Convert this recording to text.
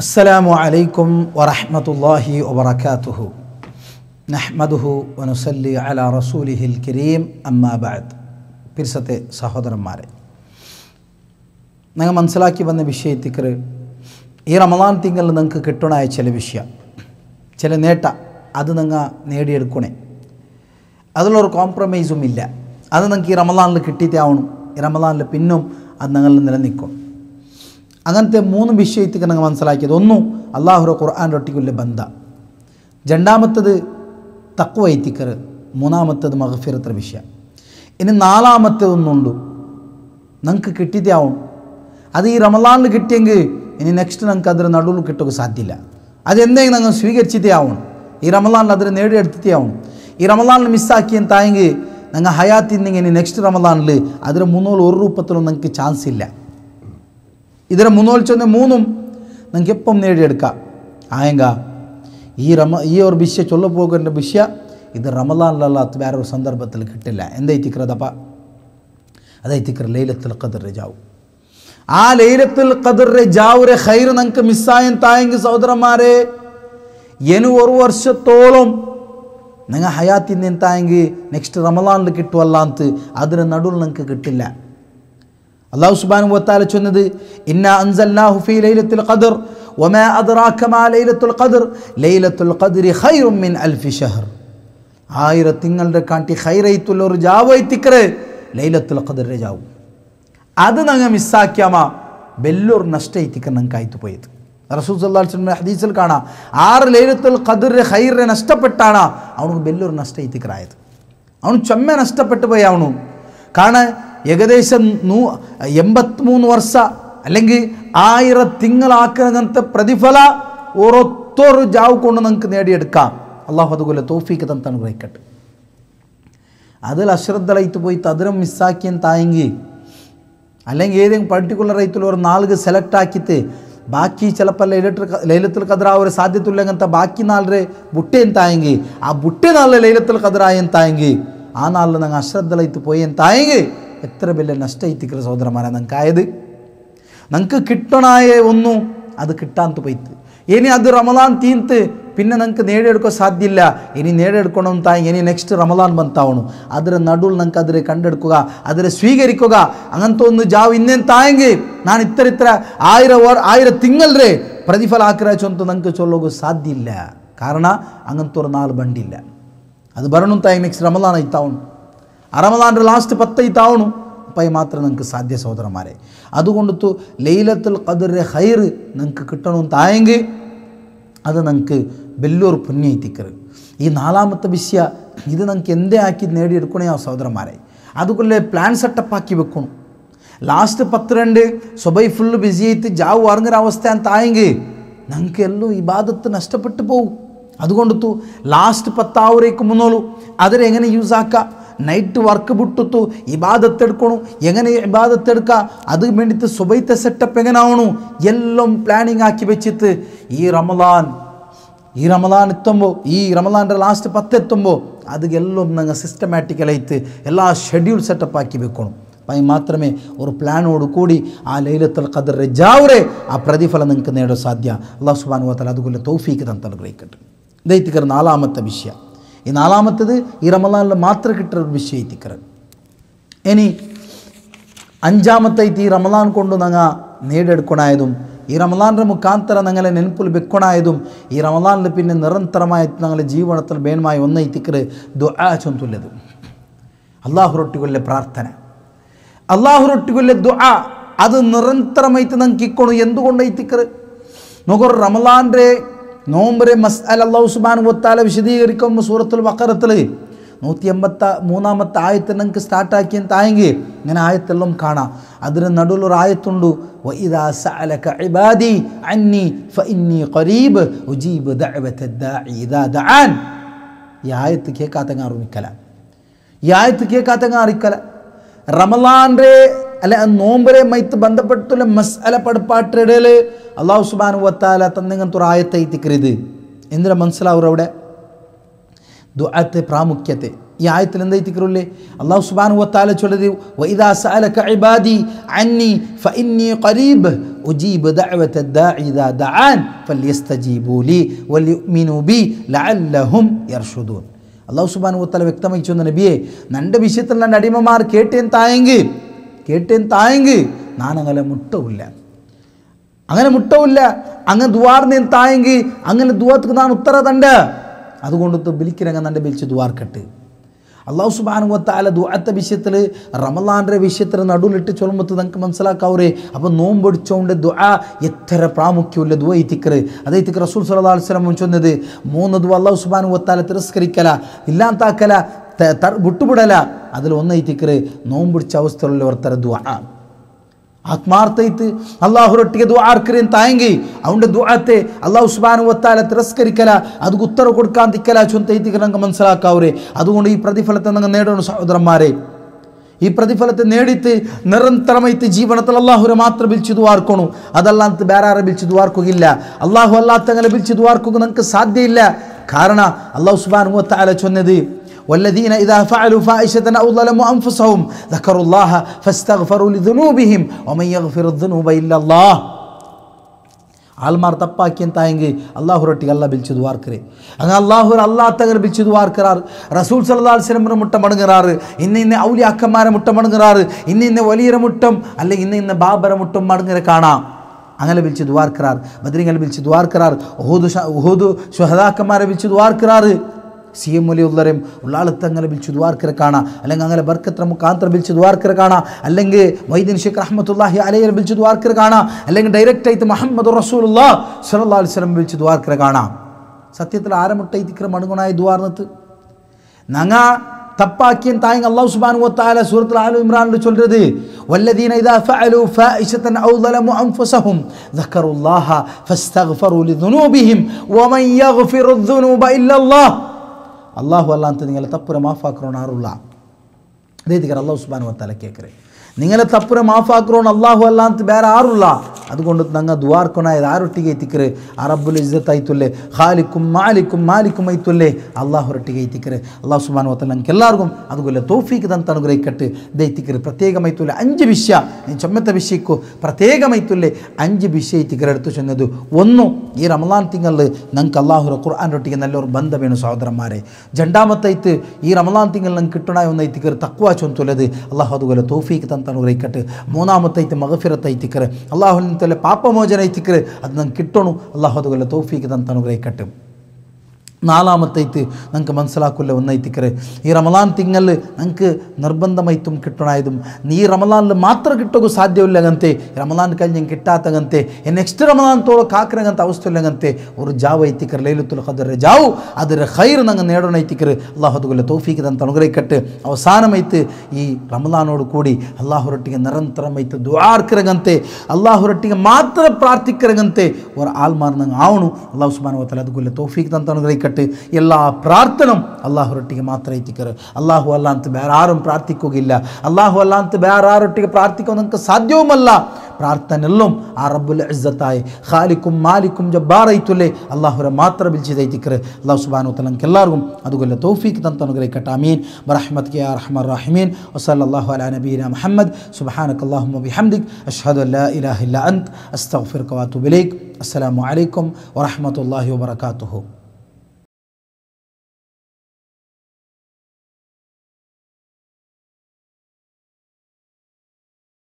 അസ്സലാമു അലൈക്കും വറഹമത്തല്ലാഹി വബർക്കാത്തുഹു നഹ്മദുഹു വനുസല്ലി അലാ റസൂലിഹിൽ കരീം. അമ്മാബാദ് പിരിസത്തെ സഹോദരന്മാരെ നിങ്ങൾ മനസ്സിലാക്കി വന്ന വിഷയത്തിക്കർ ഈ റമദാൻ തിങ്കളിൽ നിങ്ങൾക്ക് കിട്ടണായ ചില വിഷയം ചില നേട്ട അത് നിങ്ങൾ നേടിയെടുക്കണേ. അതിലൊരു കോംപ്രമൈസും ഇല്ല. അത് നിങ്ങൾക്ക് ഈ റമദാനിൽ കിട്ടിയിട്ടാവണം. ഈ റമദാനിൽ പിന്നും അത് നിങ്ങൾ നിലനിൽക്കും. അങ്ങനത്തെ മൂന്ന് വിഷയത്തിക്ക് ഞങ്ങൾ മനസ്സിലാക്കിയത്. ഒന്ന് അള്ളാഹുര ഖുർആൻ ഒട്ടിക്കുള്ള ബന്ധ. രണ്ടാമത്തത് തക്വ എത്തിക്കർ മൂന്നാമത്തത് മഹഫിറത്ര വിഷയം. ഇനി നാലാമത്തത് ഒന്നുണ്ട് നിങ്ങൾക്ക് കിട്ടിയതാവും അത് ഈ റമലാനിൽ കിട്ടിയെങ്കിൽ ഇനി നെക്സ്റ്റ് നിങ്ങൾക്ക് അതിന് നടുവിൽ കിട്ടുക സാധ്യമില്ല അതെന്തെങ്കിലും നിങ്ങൾ സ്വീകരിച്ചിട്ടേ ആവണം ഈ റമലാനിൽ അതിന് നേടിയെടുത്തിട്ടേ ആവണം ഈ റമലാനിൽ മിസ്സാക്കിയ തായെങ്കിൽ നിങ്ങൾ ഹയാത്തിന്നെങ്കിൽ ഇനി നെക്സ്റ്റ് റമലാനിൽ അതിന് മുന്നൂറ് ഒരു രൂപത്തിലും നിങ്ങൾക്ക് ചാൻസ് ഇല്ല. മുന്നോൽ ചെന്ന് മൂന്നും നിങ്ങൾക്ക് എപ്പം നേടിയെടുക്കാം? ആയെങ്ക ഈ റമ ഈ ഒരു വിഷയ ചൊല്ല പോകേണ്ട വിഷയ ഇത് റമദാനിലല്ലാത്ത വേറെ ഒരു സന്ദർഭത്തിൽ കിട്ടില്ല. എന്തൈത്തിക്കറതപ്പ അതൈത്തിക്കറ ലൈലത്തിൽ ഖദർ ജാവും ആ ലൈലത്തിൽ ഖദർ ജാവുരെ ഖൈർ നിങ്ങൾക്ക് മിസ്സായും തായെങ്കിൽ സഹോദരന്മാരെ എനു ഒരു വർഷത്തോളം നിങ്ങൾ ഹയാത്തിൽ നിന്നായെങ്കിൽ നെക്സ്റ്റ് റമദാനിൽ കിട്ടുമല്ല എന്ന് അതിന് നടുവിൽ നിങ്ങൾക്ക് കിട്ടില്ല. അള്ളാഹു സുബാനു വത്താല ചൊന്നത് ഇന്ന അൻസല്ലാഹു ഫീ ലൈലത്തുൽ ഖദർ വമാ അദ്റാക മാ ലൈലത്തുൽ ഖദർ ലൈലത്തുൽ ഖദ്രി ഖൈറും മിൻ അൽഫി ഷഹർ ആയിര തിങ്ങളുടെ കാട്ടി ഖൈറൈത്തുള്ള ഒരു ജാവൈത്തിക്കറ് ലൈലത്തുൽ ഖദറിലെ ജാവും. അത് നങ്ങ മിസ്സാക്കിയാമ ബെല്ലൂർ നഷ്ടൈത്തിക്കർ ഞങ്ങൾക്ക് ആയിത്തു പോയത്. റസൂൽ സല്ലാസ്ലിന്റെ ഹദീസിൽ കാണാം ആറ് ലൈലത്തുൽ ഖദ്രി ഖൈറിനെ നഷ്ടപ്പെട്ടാണ് അവനക്ക് ബെല്ലൂർ നഷ്ടൈത്തിക്കറായത് അവന് ചൊമ്മ നഷ്ടപ്പെട്ടു പോയി അവനു. കാരണം ഏകദേശം നൂ എൺപത്തിമൂന്ന് വർഷ അല്ലെങ്കിൽ ആയിരത്തിങ്ങളാക്കുന്നതിനകത്ത് പ്രതിഫല ഓരോത്തൊരു ജാവ് കൊണ്ട് നിങ്ങൾക്ക് നേടിയെടുക്കാം. അള്ളാഹു അതുപോലെ തോഫിക്ക് തന്നെ അനുഗ്രഹിക്കട്ടെ അതിൽ അശ്രദ്ധലയത്ത് പോയി തതിരം മിസ്സാക്കിയും തായെങ്കിൽ അല്ലെങ്കിൽ ഏതെങ്കിലും പർട്ടിക്കുലർ റൈത്തിൽ ഒരു നാലുക സെലക്ട് ആക്കിയിട്ട് ബാക്കി ചിലപ്പോൾ ലൈലത്തിൽ ലൈലത്തിൽ കതിരാ ഒരു സാധ്യതയില്ലങ്ങനത്തെ ബാക്കി നാലരെ ബുട്ടേൻ തായെങ്കിൽ ആ ബുട്ടേ നാളെ ലൈലത്തിൽ കതിരായൻ തായെങ്കിൽ ആ നാളിൽ നിങ്ങൾ അശ്രദ്ധലയത്ത് പോയേൻ തായെങ്കിൽ എത്ര വലിയ നഷ്ടയിത്തിക്കുന്ന സഹോദരന്മാരാണ് നിങ്ങൾക്കായത്? നിങ്ങൾക്ക് കിട്ടണായ ഒന്നു അത് കിട്ടാൻ പോയിത്ത് ഇനി അത് റമദാൻ തീന്ത് പിന്നെ നിങ്ങൾക്ക് നേടിയെടുക്കാൻ സാധ്യമില്ല ഇനി നേടിയെടുക്കണം തായി ഇനി നെക്സ്റ്റ് റമദാൻ ബന്താവണം അതിരെ നടുവിൽ നിങ്ങൾക്ക് അതിൽ കണ്ടെടുക്കുക അതിരെ സ്വീകരിക്കുക. അങ്ങനത്തെ ഒന്ന് ജാവ് ഇന്നേൻ തായെങ്കിൽ ഞാൻ ഇത്ര ഇത്ര ആയിരം ആയിരം തിങ്ങൽരെ പ്രതിഫല ആക്രാച്ചൊന്നും നിങ്ങൾക്ക് ചൊല്ലുക സാധ്യമില്ല കാരണം അങ്ങനത്തെ ഒരു നാല് ബണ്ടില്ല. അത് വരണം തായി നെക്സ്റ്റ് റമദാൻ ആയിത്താവണം റമദാന്റെ ലാസ്റ്റ് പത്തൈത്താവണം അപ്പം മാത്രം നിങ്ങൾക്ക് സാധ്യ സഹോദരന്മാരെ. അതുകൊണ്ടു ലൈലത്തുൽ ഖദറെ ഹൈർ നിങ്ങൾക്ക് കിട്ടണമെന്നായെങ്കിൽ അത് നിങ്ങൾക്ക് വലിയൊരു പുണ്യ ഈ നാലാമത്തെ വിഷയ ഇത് നിങ്ങൾക്ക് എന്തേ ആക്കി നേടിയെടുക്കണേ ആ സഹോദരന്മാരെ? അതുകൊണ്ടേ പ്ലാൻ സെറ്റപ്പ് ആക്കി വെക്കണം. ലാസ്റ്റ് പത്ത് രണ്ട് സ്വബൈ ഫുള്ള് ബിസി ആയിട്ട് ജാവ് ഇറങ്ങുന്ന അവസ്ഥ ಅಂತ ആയെങ്കിൽ ഞങ്ങൾക്ക് എല്ലാം ഇബാദത്ത് നഷ്ടപ്പെട്ടു പോകും അതുകൊണ്ടു ലാസ്റ്റ് പത്താവരേക്ക് മുന്നോളൂ. അതിനെ എങ്ങനെ യൂസ് ആക്കുക നൈറ്റ് വർക്ക് ಬಿಟ್ಟು ഇബാദത്ത് എടുക്കണു എങ്ങനെ ഇബാദത്ത് എടുക്കുക അത് വേണ്ടിയിട്ട് സുബൈത്തെ സെറ്റപ്പ് എങ്ങനെ ആവണു എല്ലാം പ്ലാനിങ് ആക്കി വെച്ചിട്ട് ഈ റമദാൻ ഈ റമദാൻ എത്തുമ്പോൾ ഈ റമദാൻ്റെ ലാസ്റ്റ് പത്ത് എത്തുമ്പോൾ അത് എല്ലാം ഞങ്ങൾ സിസ്റ്റമാറ്റിക്കലായിട്ട് എല്ലാ ഷെഡ്യൂൾ സെറ്റപ്പ് ആക്കി വെക്കണം അപ്പം മാത്രമേ ഒരു പ്ലാനോട് കൂടി ആ ലൈലത്തുൽ ഖദർ ജാവരെ ആ പ്രതിഫലം നിങ്ങൾക്ക് നേടാൻ സാധ്യ അള്ളാഹു സുബാൻ വാത്തല അതുപോലെ തൗഫീക്ക് തന്ന് അനുഗ്രഹിക്കട്ടെ ഇതൈത്തിക്കർ നാലാമത്തെ വിഷയം ഈ നാലാമത്തത് ഈ റമദാനിൽ മാത്രം കിട്ടുന്ന ഒരു വിഷയ എത്തിക്കർ ഇനി അഞ്ചാമത്തെ ഈ റമദാൻ കൊണ്ട് ഞങ്ങൾ നേടിയെടുക്കണായതും ഈ റമദാന്റെ മുഖാന്തര ഞങ്ങളെ നെൻപുൽ വെക്കണായതും ഈ റമദാനിൽ പിന്നെ നിരന്തരമായി ഞങ്ങളുടെ ജീവനത്തിൽ ಬೇನ್മായി ഒന്നൈത്തിക്കറ് ദുആ അള്ളാഹു അള്ളാഹുറൊട്ടികൊല്ലെ പ്രാർത്ഥന. അള്ളാഹു അള്ളാഹുറൊട്ടികൊല്ലെ ദുആ അത് നിരന്തരമായിട്ട് ഞങ്ങൾക്ക് ഇക്കണു. എന്തുകൊണ്ടൈത്തിക്കറ് നോക്കൊരു റമദാന്റെ നോമ്പറെ മസ് അൽ അള്ളാഹു സുബാൻ വത്താല വിശദീകരിക്കും സൂറത്തുൽ വക്കറത്തിൽ നൂറ്റി എൺപത്ത മൂന്നാമത്തെ ആയത്തെ നിങ്ങൾക്ക് സ്റ്റാർട്ടാക്കിയ തായെങ്കിൽ ഇങ്ങനെ ആയത്തെല്ലാം കാണാം. അതിന് നടുവിലൊരു ആയത്തുണ്ട്. ഈ ആയത്ത് കേൾക്കാത്തങ്ങ അറിയിക്കല ഈ ആയത്ത് കേൾക്കാത്തങ്ങ അറിയിക്കല റമലാന്റെ അല്ലെ നോമ്പരെ മൈത്ത് ബന്ധപ്പെട്ടുള്ള മസ്അല പടപ്പാട്ടിടയിൽ അള്ളാഹു സുബാൻ വത്താല തന്നിങ്ങനത്തെ ഒരു ആയത്തൈത്തിക്കരുത് എന്തിനാ മനസ്സിലാവും അവിടെ ദുആത്തെ പ്രാമുഖ്യത്തെ ഈ ആയത്തിൽ എന്തായിത്തിക്കറില്ലേ അള്ളാഹു സുബാൻ വത്താല ചൊല്ലത് വൈദാ സഅലക ഇബാദി അന്നി ഫഇന്നി ഖരീബ് أجيب دعوة الداعي إذا دعان فليستجيبوا لي وليؤمنوا بي لعلهم يرشدون അള്ളാഹു സുബാൻ ഉത്തല വ്യക്തമായിച്ചു നബിയെ നൻ്റെ വിഷയത്തിൽ എൻ്റെ അടിമമാർ കേട്ടേൻ തായെങ്കിൽ കേട്ടേൻ തായെങ്കിൽ നാനങ്ങനെ മുട്ടവില്ല. അങ്ങനെ മുട്ടവില്ല. അങ്ങ് ദ്വാർന്നേൻ തായെങ്കിൽ അങ്ങനെ ദുവാർക്ക് നാൻ ഉത്തര തണ്ട്. അതുകൊണ്ട് ബിലിക്കിരങ്ങ നന്റെ ബിലിച്ച് ദുവാർക്കട്ട് അള്ളാഹു സുബാനുവത്താല ദുആത്ത വിഷയത്തിൽ റമലാന്റെ വിഷയത്തിൽ നടുവിലിട്ട് ചൊല്ലുമ്പോൾ നമുക്ക് മനസ്സിലാക്കാവരെ. അപ്പോൾ നോമ്പൊടിച്ചോണ്ട് ദുആ എത്ര പ്രാമുഖ്യമുള്ള ദുആ ഇത്തിക്കറ് അതേ ഇത്തിക്ക് റസൂൽ അലൈഹി വസല്ലം ചൊന്നത് മൂന്ന് ദുആ അള്ളാഹു സുബാനുവത്താല തിരസ്കരിക്കല ഇല്ലാത്താക്കല വിട്ടുപിടല അതിൽ ഒന്നൈത്തിക്കറ് നോമ്പിടിച്ച അവസ്ഥയിലുള്ള ഒരുത്തര ദ ആത്മാർത്ഥയിത്ത് അള്ളാഹുരൊട്ടിയ ദ്വാർക്കറിയും തായെങ്കിൽ അവന്റെ ദ്വാത്തെ അള്ളാഹു സുബാനുവത്താല തിരസ്കരിക്കല. അത് ഉത്തര കൊടുക്കാൻ തിക്കല ചൊന്തയിത്തിക്കൽ നമുക്ക് മനസ്സിലാക്കാവരെ. അതുകൊണ്ട് ഈ പ്രതിഫലത്തെ നിങ്ങൾ നേടണം സഹോദരന്മാരെ. ഈ പ്രതിഫലത്തെ നേടിത്ത് നിരന്തരമായിട്ട് ജീവനത്തിൽ അള്ളാഹുരെ മാത്രം വിളിച്ചു ദ്വാർക്കണു അതല്ലാത്ത ബേറാറെ വിളിച്ചു ദ്വാർക്കുകയില്ല അള്ളാഹു അല്ലാത്തങ്ങനെ വിളിച്ചു ദ്വാർക്കുക നിങ്ങൾക്ക് സാധ്യമില്ല കാരണം അള്ളാഹു സുബാനുവത്താല ചൊന്നത് والذين إذا فعلوا فائشة أو ظلموا أنفسهم ذكروا الله فاستغفروا لذنوبهم ومن يغفر الذنوب إلا الله. ആൾമാർ തപ്പാക്കിയെന്തായെങ്കിൽ അള്ളാഹു റൊട്ടി അല്ല ബിൽച്ചു വാർക്കറ് അങ്ങനെ അള്ളാഹു അള്ളാഹ് വാർക്കറാർ റസൂൽ സല്ലാൽ മുട്ടം മടങ്ങുറാറ് ഇന്ന ഇന്ന ഔലിയാക്കന്മാരെ മുട്ടം മടങ്ങുറാറ് മുട്ടം അല്ലെങ്കിൽ ഇന്ന ബാബര മുട്ടം മടങ്ങുക കാണാം. അങ്ങനെ വിളിച്ച് ദ്വാർക്കറാർ ബദ്രിങ്ങൾ വിളിച്ച് ദ്വാർക്കറാർ ഉഹൂദ് ഉഹൂദ് ദ്വാർക്കറാറ് സി എം ഒലിയുള്ളവരും ഉള്ളാളത്ത് അങ്ങനെ വിളിച്ചു ദ്വാർക്കര കാണാം. അല്ലെങ്കിൽ അങ്ങനെ ബർക്കത്ര മുഖാന്തര വിളിച്ചു ദ്വാർക്കര കാണാം. അല്ലെങ്കിൽ വൈദ്യൻ ഷേഖ് റഹ്മത്തുല്ലാഹി അലയിൽ വിളിച്ചു ദ്വാർക്കര കാണാം. അല്ലെങ്കിൽ ഡയറക്റ്റ് ആയിട്ട് മുഹമ്മദ് റസൂലുള്ള സല്ലാ അലിസ്ലം വിളിച്ചു ദ്വാർക്കര കാണാം. സത്യത്തിൽ ആരമുട്ട ഇതിക്കര മണുങ്ങണായി ദ്വാർന്നത് നങ്ങ തപ്പാക്കിയൻ തായങ് അള്ളാഹു സുബാൻ വതആല സൂറത്തിൽ ആലു ഇമ്രാനിൽ ചൊല്ലരുത് വല്ലദീന ഇദാ ഫഅലു ഫായിശതൻ ഔ ളലമു അൻഫുസഹും ഫസ്തഗ്ഫറു ലിദുനൂബിഹിം വമൻ യഗ്ഫിറു ദുനൂബ ഇല്ലല്ലാഹ്. ಅಲ್ಲಾಹು ಅಲ್ಲ ಅಂತಂದಿಗೆಲ್ಲ ತಪ್ಪುರ ಮಾಫ್ ಹಾಕ್ರೋಣ ಅರುಲ್ಲ ಅದೇ ಇದೀಗ ಅಲ್ಲಾಹು ಸುಬಾನು ಅಂತೆಲ್ಲ ಕೇಳ್ಕರಿ ನಿಂಗೆಲ್ಲ ತಪ್ಪುರ ಮಾಫ್ ಹಾಕ್ರೋಣ ಅಲ್ಲಾಹು ಅಲ್ಲ ಅಂತ ಬೇರೆ ಆರುಲ್ಲ അതുകൊണ്ട് തങ്ങ ദ്വാർക്കുനായത് ആരൊട്ടിಗೆ ಐತಿക്കರೆ അറബുൽ ರಬ್ಬುಲ್ ಇಜ್ಜತ್ മാലിക്കും മാലിക്കും ಮಾಲಿಕುಂ ಮಾಲಿಕುಂ ಐತುಲ್ಲೆ ಅಲ್ಲಾಹ್ അള്ളാഹു സുബാൻ വത്തൽ ഞങ്ങൾക്ക് എല്ലാവർക്കും അതുപോലെ തോഫീക്ക് തൻ അനുഗ്രഹിക്കട്ട് ദൈത്തിക്കർ പ്രത്യേകമായിത്തുല്ലേ അഞ്ച് വിഷയ ചൊമ്മത്തെ വിഷയക്കു പ്രത്യേകമായിത്തുല്ലേ അഞ്ച് വിഷയത്തിക്കർ എടുത്തു ചെന്നത്. ഒന്ന് ഈ റമദാൻ തിങ്കളിൽ ഞങ്ങൾക്ക് അള്ളാഹുറ ഖുർആൻ ഒട്ടിക്ക് നല്ലൊരു ബന്ധം വേണം സഹോദരന്മാരെ. രണ്ടാമത്തേത്ത് ഈ റമദാൻ തിങ്കളിൽ ഞങ്ങൾക്ക് കിട്ടണ ഒന്ന് എത്തിക്കർ തക്വ ചൊന്നുള്ളത് അള്ളാഹു അതുപോലെ തോഫീക്ക് തനത്ത് അനുഗ്രഹിക്കട്ട് മൂന്നാമത്തേത്ത് മഹഫിറത്ത് എത്തിക്കർ സുബാനത്തല്ല പാപമോചന ഇച്ചിക്കറ് അത് നമുക്ക് കിട്ടണം. അള്ളാഹു അതുപോലെ തോഫിക്ക് തന്നെ അനുഗ്രഹിക്കട്ടെ ನಾಲಾಮತ್ತೈತಿ ನಂಗೆ ಮನ್ಸಲಾಕುಲ್ಲೆ ಒಂದೈತಿಕರೆ ಈ ರಮಲಾನ್ ತಿಂಗಲ್ಲಿ ನಂಗೆ ನಿರ್ಬಂಧಮೈತು ಕಿಟ್ಟಣಾಯ್ದು ನೀ ರಮಲಾನ್ಲು ಮಾತ್ರ ಕಿಟ್ಟೋಗು ಸಾಧ್ಯವಿಲ್ಲಗಂತೆ ರಮಲಾನ್ ಕಲ್ಲಿ ನಂಗೆ ಕಿಟ್ಟಾತಗಂತೆ ನೆಕ್ಸ್ಟ್ ರಮಲಾನ್ ತೋಳು ಕಾಕ್ರಂಗಂತ ಅವಸ್ಥೆ ಇಲ್ಲಗಂತೆ ಅವರು ಜಾವು ಐತಿಕರೆ ಲೈಲುತ್ತುಲ್ ಕದರ್ರೆ ಜಾವು ಅದರ ಖೈರು ನಂಗೆ ನೇಡೋಣ ಐತಿಕರು ಅಲ್ಲಾಹದುಗುಲ್ಲ ತೌಫೀಕಿದಂತ ಅನುಗ್ರಹ ಕಟ್ಟು ಅವಸಾನಮೈತು ಈ ರಮಲಾನೋಡು ಕೂಡಿ ಅಲ್ಲಾಹರೊಟ್ಟಿಗೆ ನಿರಂತರಮೈತು ದುಆರ್ಕರಗಂತೆ ಅಲ್ಲಾಹರೊಟ್ಟಿಗೆ ಮಾತ್ರ ಪ್ರಾರ್ಥಿಕರಗಂತೆ ಅವರ ಆಲ್ಮಾರ್ ನಂಗೆ ಆವಣು ಅಲ್ಲಾಹ್ ಸುಮಾನು ಅವತ್ತಲ್ಲ ಅದುಗುಲ್ಲ ತೌಫೀಕಿದಂತ ಅನುಗ್ರಹ ചെയ്യപ്പെട്ട് എല്ലാ പ്രാർത്ഥന അള്ളാഹുരൊട്ടിക്ക് മാത്രം എത്തിക്കറ് അള്ളാഹു അല്ലാത്ത വേറെ ആരും പ്രാർത്ഥിക്കുകയില്ല അള്ളാഹു അല്ലാത്ത വേറെ ആരൊട്ടിക്ക് പ്രാർത്ഥിക്കാൻ നിങ്ങൾക്ക് സാധ്യവുമല്ല പ്രാർത്ഥനയെല്ലാം ആ റബ്ബുൽ ഇസ്സത്തായി ഖാലിക്കും മാലിക്കും ജബ്ബാറയിത്തുല്ലേ അള്ളാഹുരെ മാത്രം വിളിച്ച് തയ്ത്തിക്കറ് അള്ളാഹു സുബാനു തലങ്ക് എല്ലാവർക്കും അതുപോലെ തോഫീക്ക് തന്ത അനുഗ്രഹിക്കട്ടെ അമീൻ ബറഹ്മത് കെ റഹ്മർ റഹ്മീൻ വസല്ല അള്ളാഹു അല നബീന മുഹമ്മദ് സുബഹാനക് അള്ളാഹു ബിഹംദിക് അഷ്ഹദു അല്ലാ ഇലാഹ ഇല്ല അന്ത് അസ്തഗ്ഫിറുക വഅതുബു ഇലൈക് അസ്സലാമു അലൈക്കും വറഹ്മത്തുള്ളാഹി വബറകാതുഹു